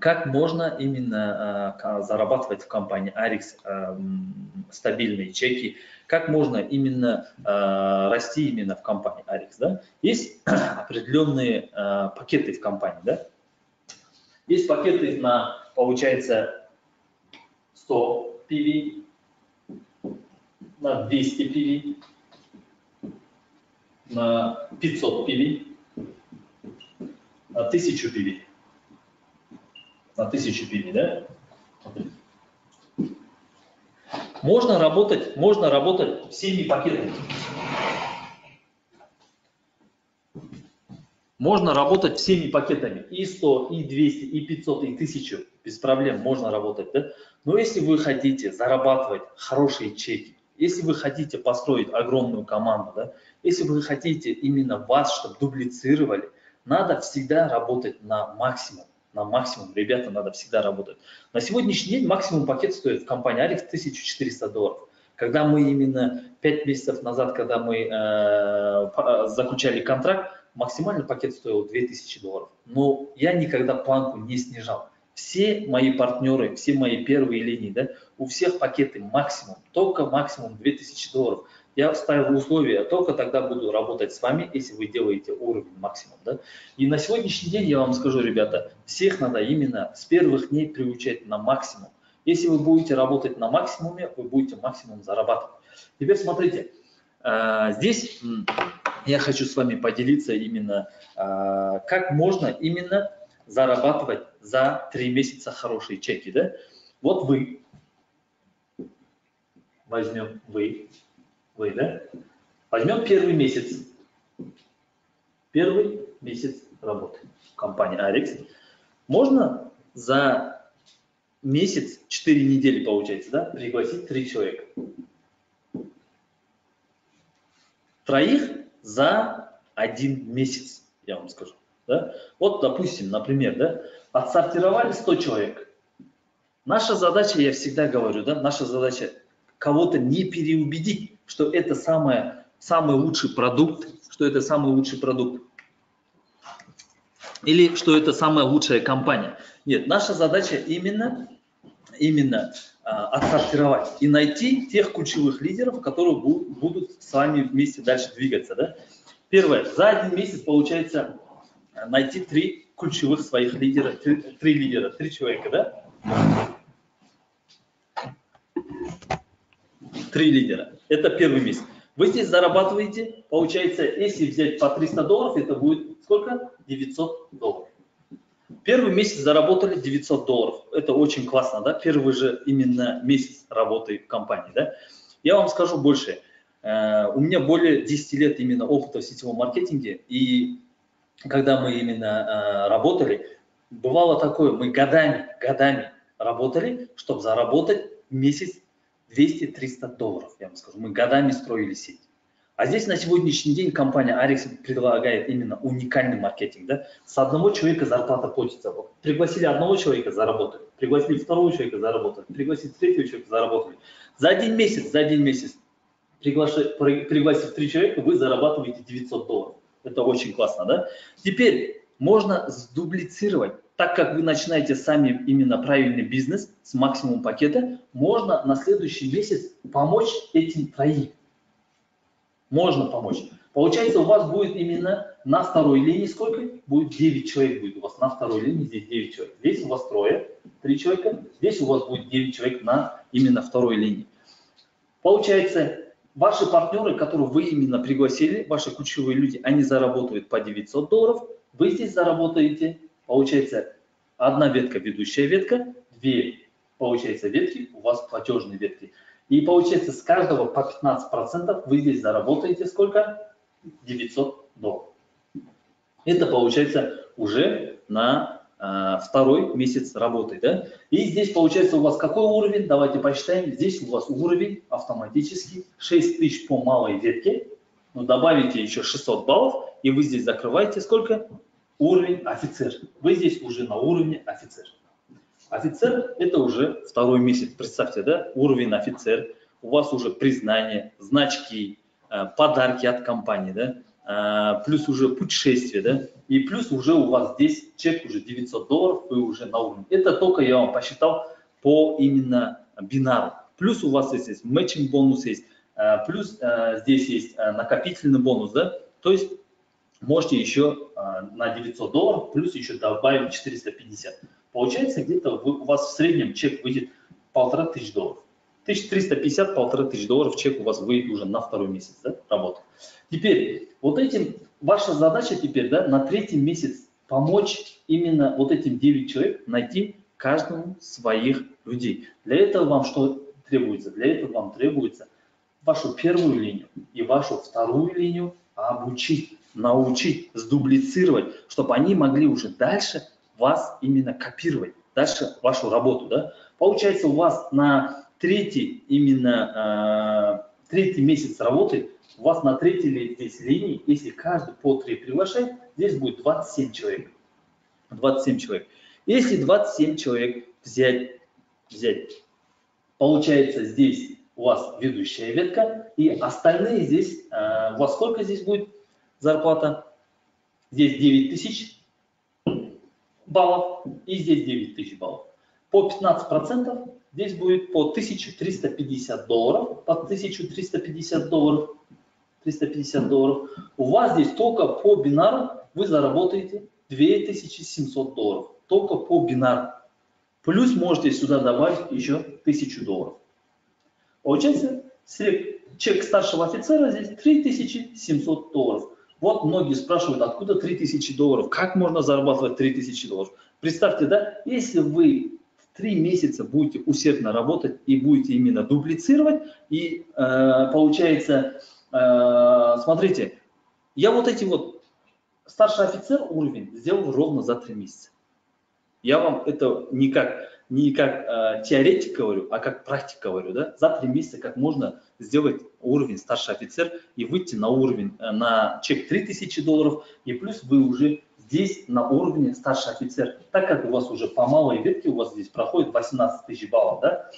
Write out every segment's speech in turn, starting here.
как можно именно э, зарабатывать в компании Арикс э, стабильные чеки, как можно именно э, расти именно в компании Арикс. Да? Есть определенные пакеты в компании. Да? Есть пакеты на, получается, 100 PV, на 200 PV, на 500 PV, на 1000 PV на 1000 пини, да? Можно работать, можно работать всеми пакетами. Можно работать всеми пакетами. И 100, и 200, и 500, и 1000. Без проблем можно работать. Да? Но если вы хотите зарабатывать хорошие чеки, если вы хотите построить огромную команду, да, если вы хотите именно вас, чтобы дублицировали, надо всегда работать на максимум на максимум. Ребята, надо всегда работать. На сегодняшний день максимум пакет стоит в компании Арикс 1400 долларов. Когда мы именно 5 месяцев назад, когда мы э, заключали контракт, максимальный пакет стоил 2000 долларов. Но я никогда планку не снижал. Все мои партнеры, все мои первые линии, да, у всех пакеты максимум, только максимум 2000 долларов я ставил условия, только тогда буду работать с вами, если вы делаете уровень максимум. Да? И на сегодняшний день я вам скажу, ребята, всех надо именно с первых дней приучать на максимум. Если вы будете работать на максимуме, вы будете максимум зарабатывать. Теперь смотрите, а, здесь я хочу с вами поделиться именно, а, как можно именно зарабатывать за три месяца хорошие чеки. Да? Вот вы, возьмем вы, вы, да? Возьмем первый месяц. Первый месяц работы в компании Арикс. Можно за месяц, 4 недели получается, да, пригласить 3 человека. Троих за один месяц, я вам скажу. Да? Вот, допустим, например, да, отсортировали 100 человек. Наша задача, я всегда говорю, да, наша задача кого-то не переубедить, что это самое, самый лучший продукт, что это самый лучший продукт. Или что это самая лучшая компания. Нет, наша задача именно, именно а, отсортировать и найти тех ключевых лидеров, которые будут, с вами вместе дальше двигаться. Да? Первое, за один месяц получается найти три ключевых своих лидера, три, три лидера, три человека, да? Три лидера. Это первый месяц. Вы здесь зарабатываете, получается, если взять по 300 долларов, это будет сколько? 900 долларов. Первый месяц заработали 900 долларов. Это очень классно, да? Первый же именно месяц работы в компании, да? Я вам скажу больше. Э, у меня более 10 лет именно опыта в сетевом маркетинге, и когда мы именно э, работали, бывало такое, мы годами, годами работали, чтобы заработать месяц 200-300 долларов, я вам скажу. Мы годами строили сеть. А здесь на сегодняшний день компания Арикс предлагает именно уникальный маркетинг. Да? С одного человека зарплата платится. Вот, пригласили одного человека, заработали. Пригласили второго человека, заработали. Пригласили третьего человека, заработали. За один месяц, за один месяц, приглаши, пригласив три человека, вы зарабатываете 900 долларов. Это очень классно, да? Теперь можно сдублицировать так как вы начинаете сами именно правильный бизнес с максимум пакета, можно на следующий месяц помочь этим троим. Можно помочь. Получается, у вас будет именно на второй линии сколько? Будет 9 человек будет у вас на второй линии, здесь 9 человек. Здесь у вас трое, 3 человека, здесь у вас будет 9 человек на именно второй линии. Получается, ваши партнеры, которых вы именно пригласили, ваши ключевые люди, они заработают по 900 долларов, вы здесь заработаете Получается, одна ветка ведущая ветка, две, получается, ветки, у вас платежные ветки. И получается, с каждого по 15% вы здесь заработаете сколько? 900 долларов. Это получается уже на э, второй месяц работы. Да? И здесь получается у вас какой уровень? Давайте посчитаем. Здесь у вас уровень автоматически 6 тысяч по малой ветке. Ну, добавите еще 600 баллов, и вы здесь закрываете сколько? Уровень офицер. Вы здесь уже на уровне офицер. Офицер – это уже второй месяц. Представьте, да, уровень офицер. У вас уже признание, значки, э, подарки от компании, да, э, плюс уже путешествие, да, и плюс уже у вас здесь чек уже 900 долларов, вы уже на уровне. Это только я вам посчитал по именно бинару. Плюс у вас здесь матчинг бонус есть, э, плюс здесь есть накопительный бонус, да, то есть можете еще на 900 долларов плюс еще добавить 450. Получается где-то у вас в среднем чек выйдет полтора тысяч долларов. 1350, полтора тысяч долларов чек у вас выйдет уже на второй месяц да, работы. Теперь, вот этим, ваша задача теперь, да, на третий месяц помочь именно вот этим 9 человек найти каждому своих людей. Для этого вам что требуется? Для этого вам требуется вашу первую линию и вашу вторую линию обучить, научить, сдублицировать, чтобы они могли уже дальше вас именно копировать, дальше вашу работу. Да? Получается, у вас на третий именно э, третий месяц работы, у вас на третьей здесь линии, если каждый по три приглашает, здесь будет 27 человек. 27 человек. Если 27 человек взять, взять, получается здесь у вас ведущая ветка, и остальные здесь, э, у вас сколько здесь будет зарплата? Здесь 9 тысяч баллов, и здесь 9 тысяч баллов. По 15 процентов Здесь будет по 1350 долларов, по 1350 долларов, 350 долларов. У вас здесь только по бинару вы заработаете 2700 долларов, только по бинару. Плюс можете сюда добавить еще 1000 долларов. Получается, чек старшего офицера здесь 3700 долларов. Вот многие спрашивают, откуда 3000 долларов, как можно зарабатывать 3000 долларов. Представьте, да, если вы три месяца будете усердно работать и будете именно дублицировать, и э, получается, э, смотрите, я вот эти вот, старший офицер уровень сделал ровно за три месяца. Я вам это не как, не как э, теоретик говорю, а как практик говорю, да, за три месяца как можно сделать уровень старший офицер и выйти на уровень, э, на чек 3000 долларов, и плюс вы уже здесь на уровне старший офицер. Так как у вас уже по малой ветке, у вас здесь проходит 18 тысяч баллов, да,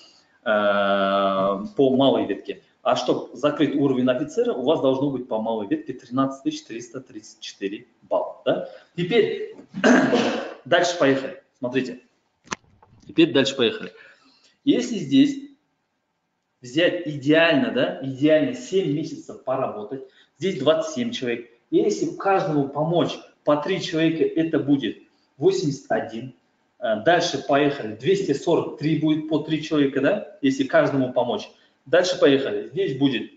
э, по малой ветке. А чтобы закрыть уровень офицера, у вас должно быть по малой ветке 13 334 балла. Да? Теперь дальше поехали. Смотрите. Теперь дальше поехали. Если здесь взять идеально, да, идеально 7 месяцев поработать, здесь 27 человек, если каждому помочь по 3 человека это будет 81. Э, дальше поехали. 243 будет по 3 человека, да, если каждому помочь. Дальше поехали. Здесь будет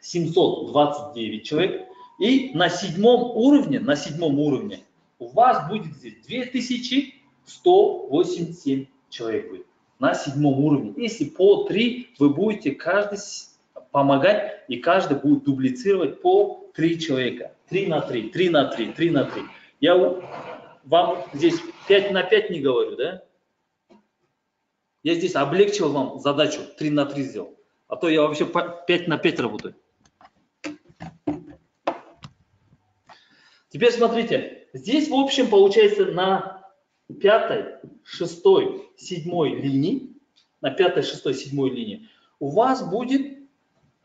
729 человек. И на седьмом уровне, на седьмом уровне у вас будет здесь 2187 человек будет. На седьмом уровне. Если по 3 вы будете каждый помогать, и каждый будет дублицировать по 3 человека. 3 на 3, 3 на 3, 3 на 3. Я вам здесь 5 на 5 не говорю, да? Я здесь облегчил вам задачу, 3 на 3 сделал. А то я вообще 5 на 5 работаю. Теперь смотрите, здесь в общем получается на пятой, шестой, седьмой линии, на пятой, шестой, седьмой линии у вас будет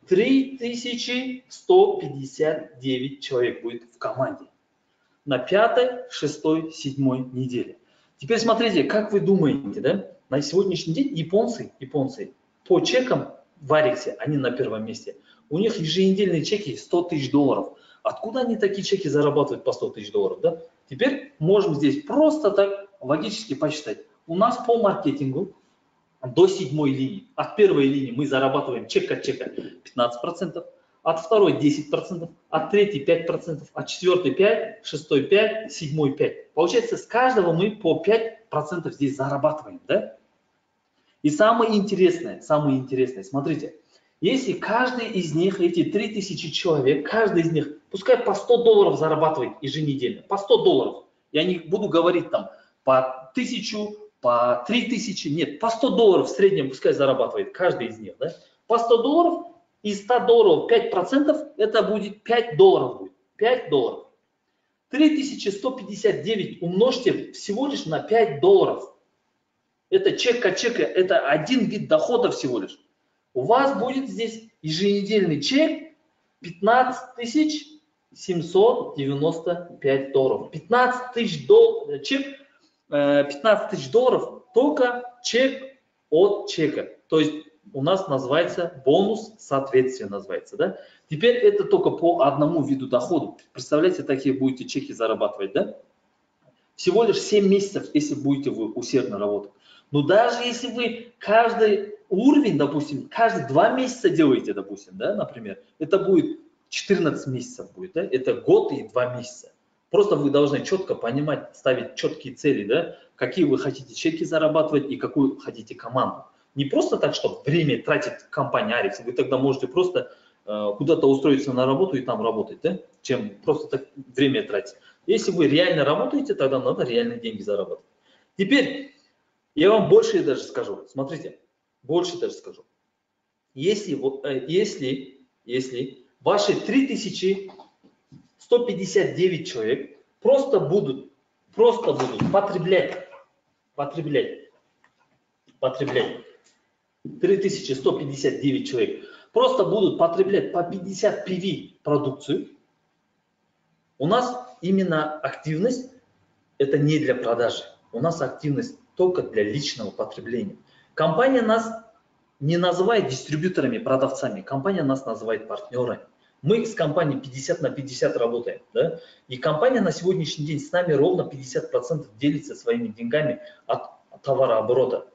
3159 человек будет в команде на пятой, шестой, седьмой неделе. Теперь смотрите, как вы думаете, да? На сегодняшний день японцы, японцы по чекам в Ариксе, они на первом месте. У них еженедельные чеки 100 тысяч долларов. Откуда они такие чеки зарабатывают по 100 тысяч долларов, да? Теперь можем здесь просто так логически посчитать. У нас по маркетингу до седьмой линии. От первой линии мы зарабатываем чек от чека 15%, от второй 10%, от третьей 5%, от четвертой 5%, шестой 5%, седьмой 5%. Получается, с каждого мы по 5% здесь зарабатываем, да? И самое интересное, самое интересное, смотрите, если каждый из них, эти 3000 человек, каждый из них, пускай по 100 долларов зарабатывает еженедельно, по 100 долларов, я не буду говорить там по 1000, по 3000, нет, по 100 долларов в среднем пускай зарабатывает каждый из них, да? По 100 долларов, из 100 долларов 5% это будет 5 долларов будет, 5 долларов. 3159 умножьте всего лишь на 5 долларов. Это чек от чека, это один вид дохода всего лишь. У вас будет здесь еженедельный чек 15 тысяч 795 долларов. 15 тысяч долларов, чек, 15 тысяч долларов только чек от чека. То есть у нас называется бонус соответствия называется, да? Теперь это только по одному виду дохода. Представляете, такие будете чеки зарабатывать, да? Всего лишь 7 месяцев, если будете вы усердно работать. Но даже если вы каждый уровень, допустим, каждые 2 месяца делаете, допустим, да, например, это будет 14 месяцев будет, да? Это год и 2 месяца. Просто вы должны четко понимать, ставить четкие цели, да, какие вы хотите чеки зарабатывать и какую хотите команду. Не просто так, чтобы время тратить компания Арикс, вы тогда можете просто э, куда-то устроиться на работу и там работать, да? чем просто так время тратить. Если вы реально работаете, тогда надо реальные деньги зарабатывать. Теперь я вам больше даже скажу. Смотрите, больше даже скажу. Если, э, если, если ваши 3159 человек просто будут, просто будут потреблять, потреблять, потреблять 3159 человек просто будут потреблять по 50 PV продукцию, у нас именно активность это не для продажи. У нас активность только для личного потребления. Компания нас не называет дистрибьюторами, продавцами. Компания нас называет партнерами. Мы с компанией 50 на 50 работаем. Да? И компания на сегодняшний день с нами ровно 50% делится своими деньгами от товарооборота.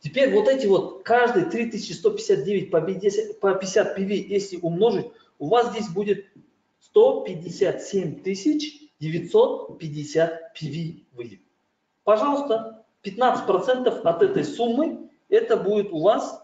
Теперь вот эти вот, каждый 3159 по 50, по 50 PV, если умножить, у вас здесь будет 157 тысяч 950 PV выйдет. Пожалуйста, 15% от этой суммы, это будет у вас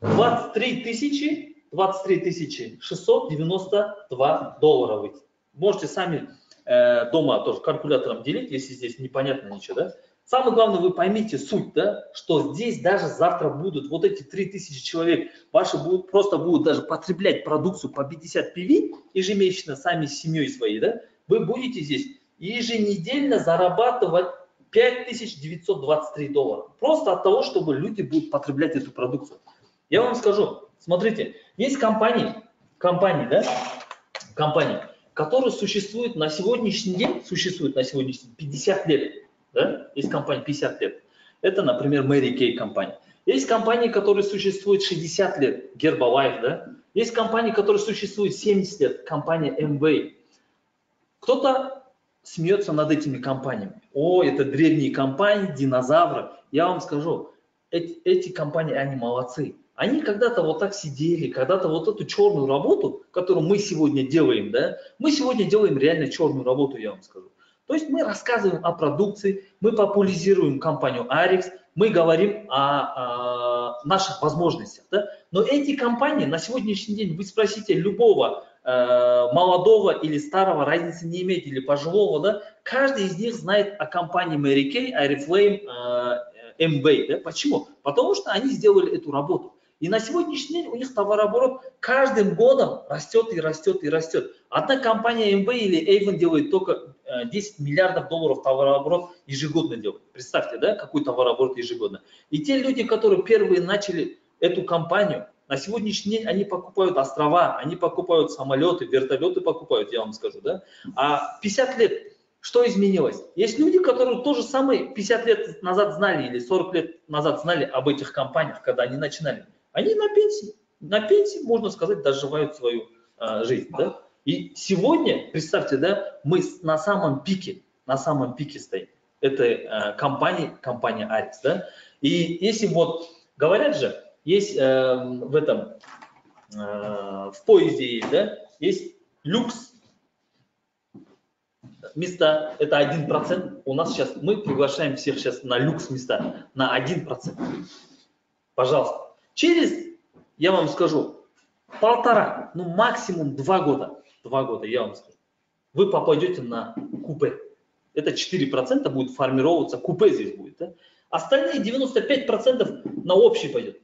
23 тысячи, 23 тысячи 692 доллара выйдет. Можете сами э, дома тоже калькулятором делить, если здесь непонятно ничего, да? Самое главное, вы поймите суть, да, что здесь даже завтра будут вот эти 3000 человек, ваши будут, просто будут даже потреблять продукцию по 50 PV ежемесячно сами с семьей своей, да, вы будете здесь еженедельно зарабатывать 5923 доллара. Просто от того, чтобы люди будут потреблять эту продукцию. Я вам скажу, смотрите, есть компании, компании, да, компании, которые существуют на сегодняшний день, существуют на сегодняшний день 50 лет да? Есть компания 50 лет. Это, например, Mary Kay компания. Есть компании, которые существуют 60 лет, Herbalife, да? Есть компании, которые существуют 70 лет, компания MV. Кто-то смеется над этими компаниями. О, это древние компании, динозавры. Я вам скажу, эти, эти компании, они молодцы. Они когда-то вот так сидели, когда-то вот эту черную работу, которую мы сегодня делаем, да, мы сегодня делаем реально черную работу, я вам скажу. То есть мы рассказываем о продукции, мы популяризируем компанию Arix, мы говорим о, о наших возможностях. Да? Но эти компании на сегодняшний день, вы спросите любого э, молодого или старого, разницы не имеет, или пожилого, да? каждый из них знает о компании Mary Kay, Oriflame, э, MBay. Да? Почему? Потому что они сделали эту работу. И на сегодняшний день у них товарооборот каждым годом растет и растет и растет. Одна компания MB или Avon делает только 10 э, миллиардов долларов товарооборот ежегодно делает. Представьте, да, какой товарооборот ежегодно. И те люди, которые первые начали эту компанию, на сегодняшний день они покупают острова, они покупают самолеты, вертолеты покупают, я вам скажу, да. А 50 лет что изменилось? Есть люди, которые то же самое 50 лет назад знали или 40 лет назад знали об этих компаниях, когда они начинали. Они на пенсии. На пенсии, можно сказать, доживают свою а, жизнь. Да? И сегодня, представьте, да, мы на самом пике, на самом пике стоим. Это а, компания, компания Арис. Да? И если вот, говорят же, есть э, в этом, э, в поезде есть, да, есть люкс, места, это 1%. У нас сейчас, мы приглашаем всех сейчас на люкс места, на 1%. Пожалуйста. Через, я вам скажу, полтора, ну максимум два года, два года, я вам скажу, вы попадете на купе. Это 4% будет формироваться, купе здесь будет. Да? Остальные 95% на общий пойдет.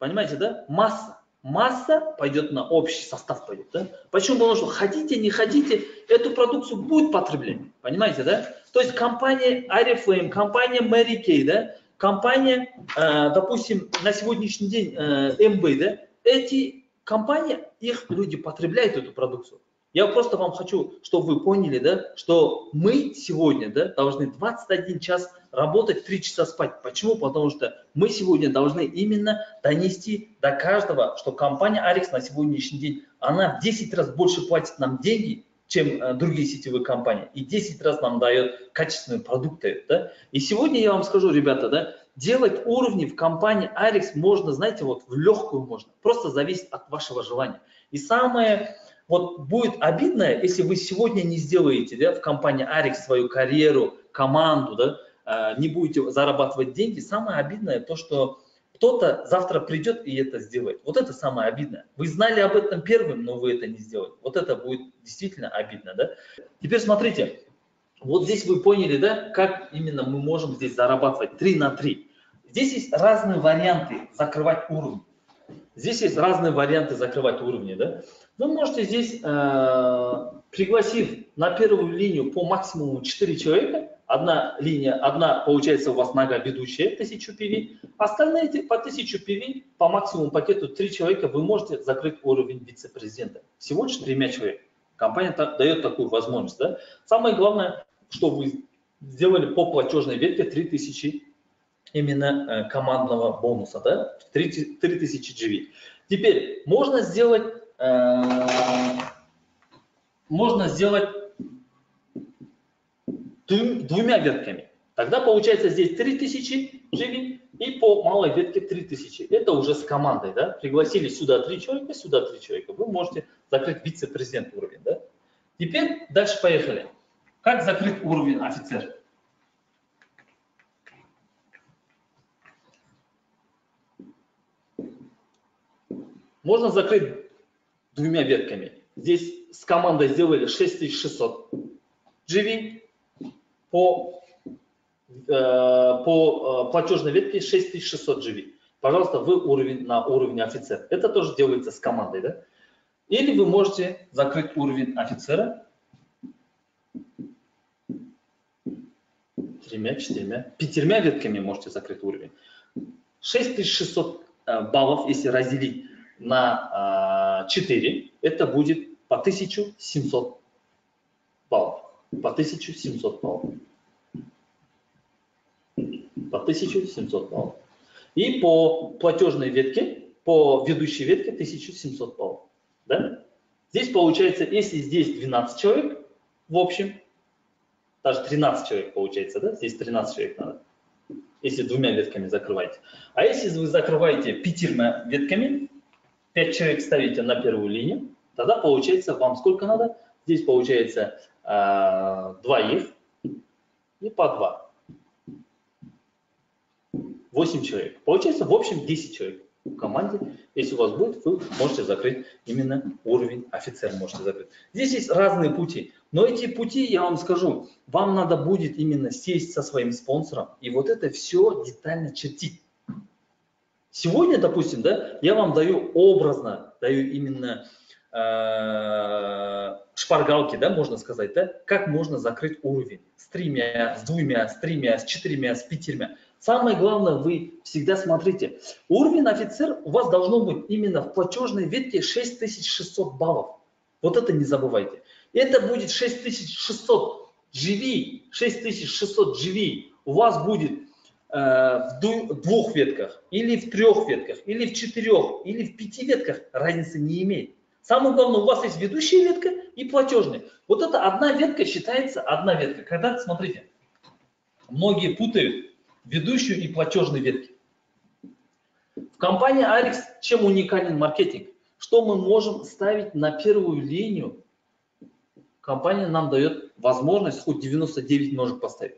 Понимаете, да? Масса. Масса пойдет на общий состав пойдет. Да? Почему? Потому что хотите, не хотите, эту продукцию будет потреблять. Понимаете, да? То есть компания Ariflame, компания Mary Kay, да, компания, э, допустим, на сегодняшний день э, МБ, да, эти компании, их люди потребляют эту продукцию. Я просто вам хочу, чтобы вы поняли, да, что мы сегодня да, должны 21 час работать, 3 часа спать. Почему? Потому что мы сегодня должны именно донести до каждого, что компания Арикс на сегодняшний день, она в 10 раз больше платит нам деньги, чем э, другие сетевые компании. И 10 раз нам дает качественные продукты. Да? И сегодня я вам скажу, ребята, да, делать уровни в компании Арикс можно, знаете, вот в легкую можно. Просто зависит от вашего желания. И самое вот будет обидно, если вы сегодня не сделаете да, в компании Арикс свою карьеру, команду, да, э, не будете зарабатывать деньги. Самое обидное то, что кто-то завтра придет и это сделает. Вот это самое обидное. Вы знали об этом первым, но вы это не сделали. Вот это будет действительно обидно. Да? Теперь смотрите, вот здесь вы поняли, да, как именно мы можем здесь зарабатывать 3 на 3. Здесь есть разные варианты закрывать уровень. Здесь есть разные варианты закрывать уровни. Да? Вы можете здесь, э, пригласив на первую линию по максимуму 4 человека, одна линия, одна получается у вас нога ведущая, 1000 PV, остальные по 1000 PV, по максимуму пакету 3 человека вы можете закрыть уровень вице-президента. Всего лишь тремя человек. Компания дает такую возможность. Да? Самое главное, что вы сделали по платежной ветке 3000 именно э, командного бонуса, да? 3000 GV. Теперь можно сделать Э, можно сделать двумя ветками. Тогда получается здесь 3000 живи и по малой ветке 3000. Это уже с командой, да? Пригласили сюда три человека, сюда три человека. Вы можете закрыть вице-президент уровень, да? Теперь дальше поехали. Как закрыть уровень офицер? Можно закрыть двумя ветками. Здесь с командой сделали 6600 GV по, э, по э, платежной ветке 6600 GV. Пожалуйста, вы уровень на уровне офицер. Это тоже делается с командой. Да? Или вы можете закрыть уровень офицера тремя, четырьмя, пятермя ветками можете закрыть уровень. 6600 э, баллов, если разделить на 4, а, это будет по 1700 баллов. По 1700 баллов. По 1700 баллов. И по платежной ветке, по ведущей ветке 1700 баллов. Да? Здесь получается, если здесь 12 человек в общем, даже 13 человек получается, да? Здесь 13 человек надо, если двумя ветками закрываете. А если вы закрываете пятерма ветками, 5 человек ставите на первую линию, тогда получается вам сколько надо? Здесь получается э, двоих и по два. 8 человек. Получается в общем 10 человек в команде. Если у вас будет, вы можете закрыть именно уровень офицер можете закрыть. Здесь есть разные пути. Но эти пути, я вам скажу, вам надо будет именно сесть со своим спонсором и вот это все детально чертить. Сегодня, допустим, да, я вам даю образно, даю именно шпаргалки, да, можно сказать, да, как можно закрыть уровень с тремя, с двумя, с тремя, с четырьмя, с пятерьмя. Самое главное, вы всегда смотрите, уровень офицер у вас должно быть именно в платежной ветке 6600 баллов. Вот это не забывайте. Это будет 6600 GV, 6600 GV. У вас будет Э, в двух ветках, или в трех ветках, или в четырех, или в пяти ветках, разницы не имеет. Самое главное, у вас есть ведущая ветка и платежная. Вот это одна ветка считается одна ветка. Когда, смотрите, многие путают ведущую и платежные ветки. В компании Arix чем уникален маркетинг? Что мы можем ставить на первую линию? Компания нам дает возможность хоть 99 ножек поставить.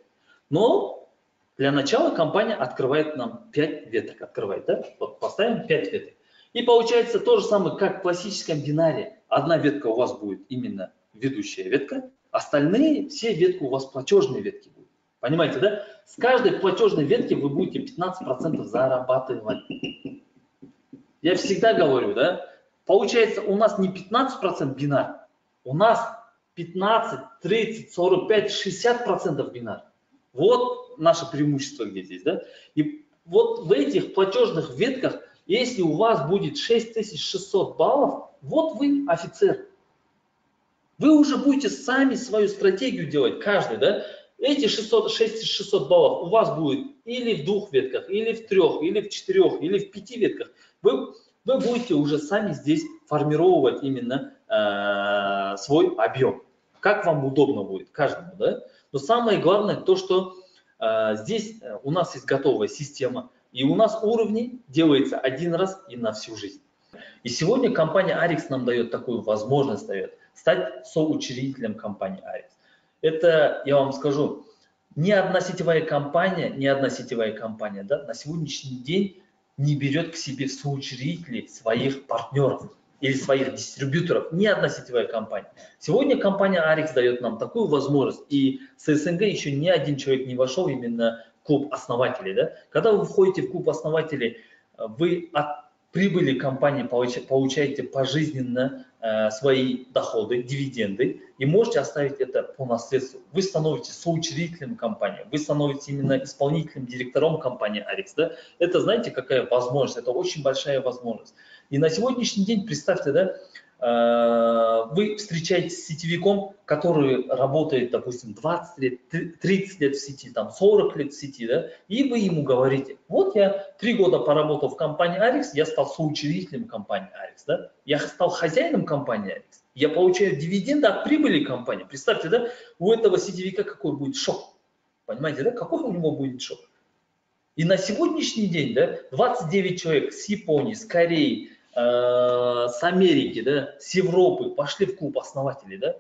Но для начала компания открывает нам 5 веток. Открывает, да? Вот поставим 5 веток. И получается то же самое, как в классическом бинаре. Одна ветка у вас будет именно ведущая ветка, остальные все ветки у вас платежные ветки будут. Понимаете, да? С каждой платежной ветки вы будете 15% зарабатывать. Я всегда говорю, да? Получается у нас не 15% бинар, у нас 15, 30, 45, 60% бинар. Вот наше преимущество где здесь, да? И вот в этих платежных ветках, если у вас будет 6600 баллов, вот вы офицер. Вы уже будете сами свою стратегию делать, каждый, да? Эти 600, 600 баллов у вас будет или в двух ветках, или в трех, или в четырех, или в пяти ветках. Вы, вы будете уже сами здесь формировать именно э, свой объем. Как вам удобно будет каждому, да? Но самое главное то, что э, здесь э, у нас есть готовая система, и у нас уровни делается один раз и на всю жизнь. И сегодня компания Arix нам дает такую возможность, дает стать соучредителем компании Arix. Это, я вам скажу, ни одна сетевая компания, ни одна сетевая компания да, на сегодняшний день не берет к себе в соучредители своих партнеров или своих дистрибьюторов, ни одна сетевая компания. Сегодня компания Arix дает нам такую возможность, и с СНГ еще ни один человек не вошел именно клуб основателей. Да? Когда вы входите в клуб основателей, вы от прибыли компании получаете пожизненно э, свои доходы, дивиденды, и можете оставить это по наследству. Вы становитесь соучредителем компании, вы становитесь именно исполнительным директором компании Арикс. Да? Это, знаете, какая возможность, это очень большая возможность. И на сегодняшний день, представьте, да, Э, вы встречаетесь с сетевиком, который работает, допустим, 20 лет, 30 лет в сети, там 40 лет в сети, да, и вы ему говорите, вот я три года поработал в компании Арикс, я стал соучредителем компании Арикс, да, я стал хозяином компании Арикс, я получаю дивиденды от прибыли компании. Представьте, да, у этого сетевика какой будет шок, понимаете, да, какой у него будет шок. И на сегодняшний день, да, 29 человек с Японии, с Кореи, Э, с Америки, да, с Европы пошли в клуб основателей, да,